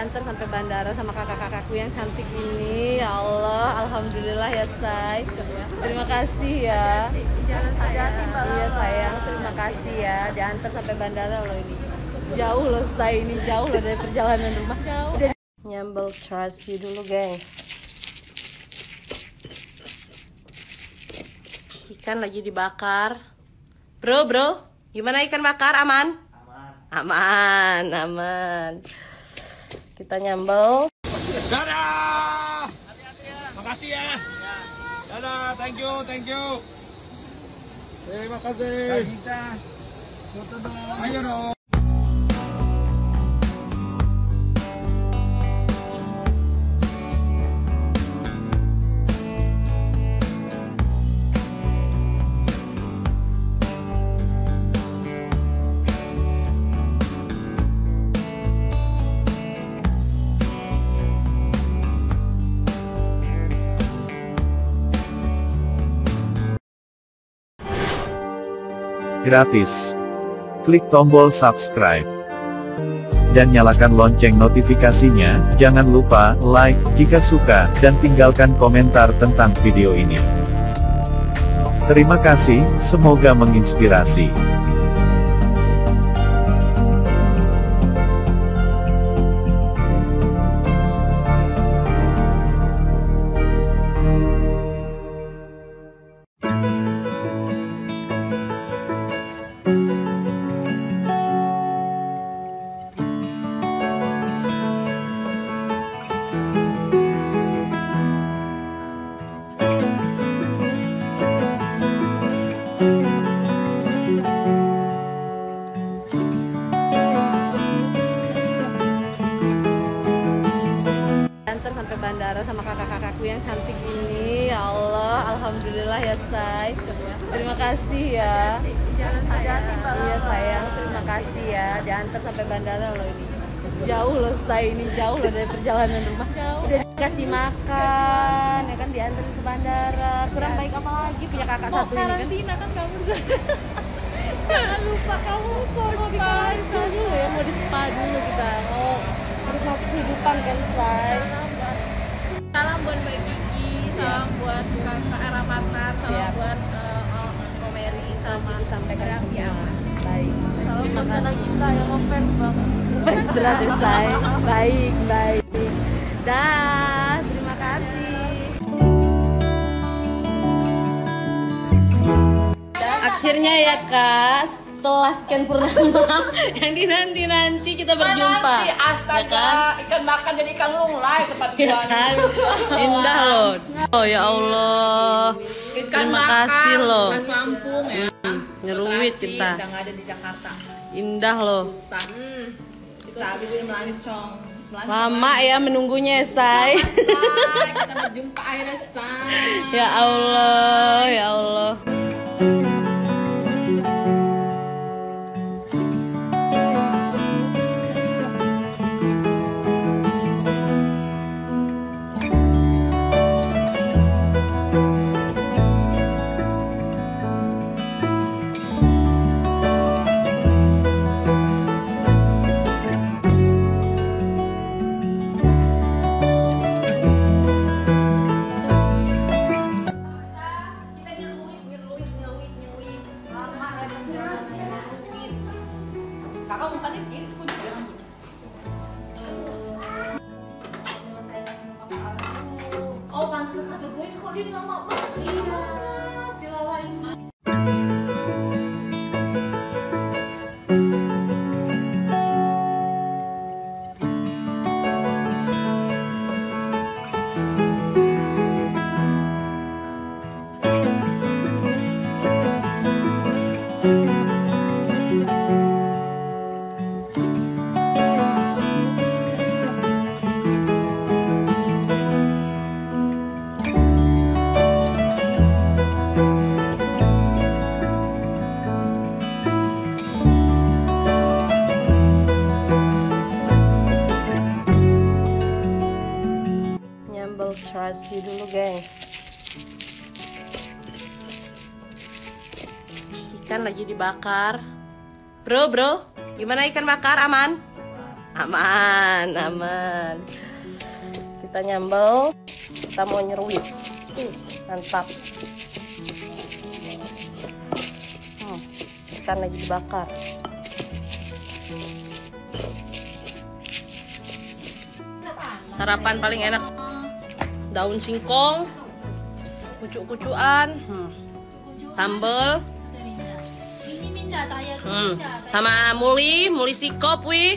Antar sampai bandara sama kakak-kakakku yang cantik ini. Ya Allah, alhamdulillah ya, Say. Terima kasih ya. Iya, sayang. Terima kasih ya. Diantar sampai bandara loh ini. Jauh loh, Say. Ini jauh loh dari perjalanan rumah. Jauh. Nyambel trust you dulu, gengs. Ikan lagi dibakar. Bro, bro. Gimana ikan bakar? Aman? Aman, aman. Kita nyambel. Dadah. Makasih ya. Dadah, thank you, thank you. Terima kasih. Kita foto dong. Ayo dong. Gratis. Klik tombol subscribe. Dan nyalakan lonceng notifikasinya, jangan lupa like jika suka, dan tinggalkan komentar tentang video ini. Terima kasih, semoga menginspirasi. Alhamdulillah ya, Say. Terima kasih ya. Iya, sayang. Terima kasih ya. Diantar sampai bandara loh ini. Jauh loh, Say. Ini jauh loh dari perjalanan rumah. Jauh. Udah dikasih makan, ya kan diantar ke bandara. Kurang baik apa lagi punya kakak satu ini kan? kan kamu lupa kamu mau spa dulu ya mau di spa dulu kita harus mau kehidupan kan say Salam buat Mbak Gigi, salam buat Kakak Aramata, salam Siap. buat uh, Komeri, sama disampaikan Raffi ya. Baik. Kasih. Nana Gita yang ngefans banget. fans berat ya baik baik. Dah. Terima kasih. Akhirnya ya kak setelah sekian purnama yang dinanti nanti kita berjumpa. Nanti, astaga, ya kan? ikan makan jadi ikan lunglai tempat ya kan? indah loh. Oh ya Allah. Ikan terima bakar, kasih loh. Khas Lampung ya. nyeruit Bekasi, kita. Udah ada di Jakarta. indah loh. Susah. Hmm. Kita habis ini melanjut cong. Melanjut, lama ya menunggunya ya say. Say, kita berjumpa akhirnya say. ya Allah ya Allah ikan lagi dibakar bro bro gimana ikan bakar aman Aman, aman. Kita nyambel, kita mau nyeruit. Mantap. Hmm, ikan lagi dibakar. Sarapan paling enak daun singkong, kucuk-kucuan, hmm. sambel, hmm. sama muli, muli sikop wih.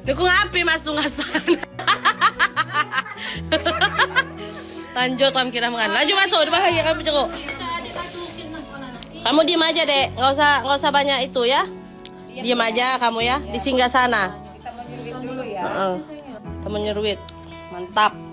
Duku ngapi mas tungasan. Lanjut kamu kira mengan. Lanjut masuk, di bahaya kamu cukup. Kamu diem aja dek, nggak usah nggak usah banyak itu ya. Diem aja kamu ya, di singgah sana. Kita menyeruit dulu ya. Kita menyeruit, mantap.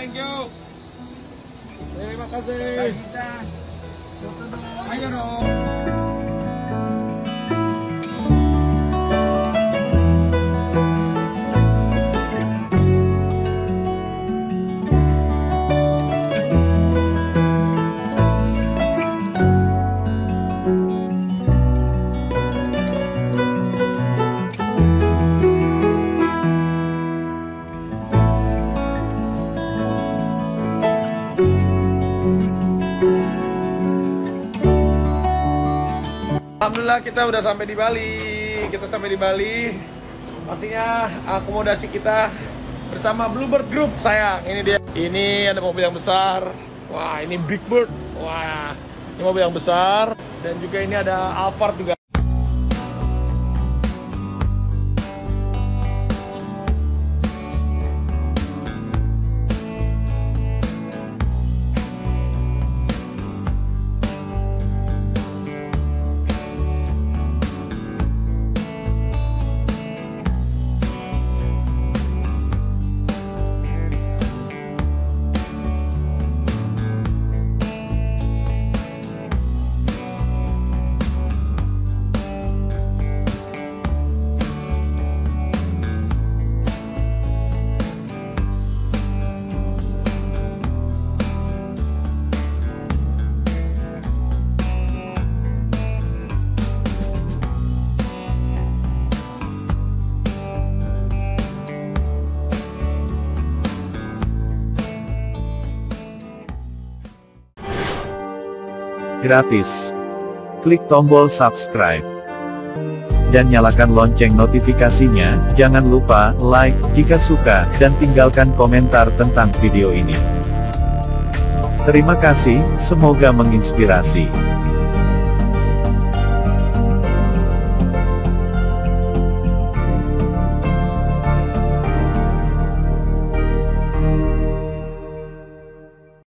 Thank you, thank you. Terima kasih. Ayo dong. Alhamdulillah kita udah sampai di Bali. Kita sampai di Bali. Pastinya akomodasi kita bersama Bluebird Group sayang. Ini dia. Ini ada mobil yang besar. Wah, ini Big Bird. Wah, ini mobil yang besar dan juga ini ada Alphard juga. Gratis. Klik tombol subscribe. Dan nyalakan lonceng notifikasinya, jangan lupa like jika suka, dan tinggalkan komentar tentang video ini. Terima kasih, semoga menginspirasi.